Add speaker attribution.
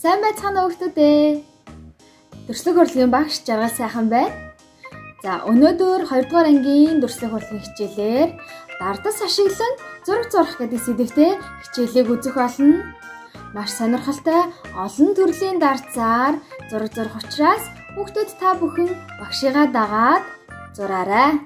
Speaker 1: Сайн байцгаана хүүхдүүд ээ. Дөрслөг урлагийн багш жаргал сайхан байна. За өнөөдөр 2 дугаар ангийн дөрслөг урлагийн хичээлээр дардас ашиглан зураг зурах гэдэг сэдвтэй хичээлийг үзэх болно. Маш сонирхолтой олон төрлийн дарцаар зураг зурх учраас хүүхдүүд та бүхэн багшигаа дагаад зураарай.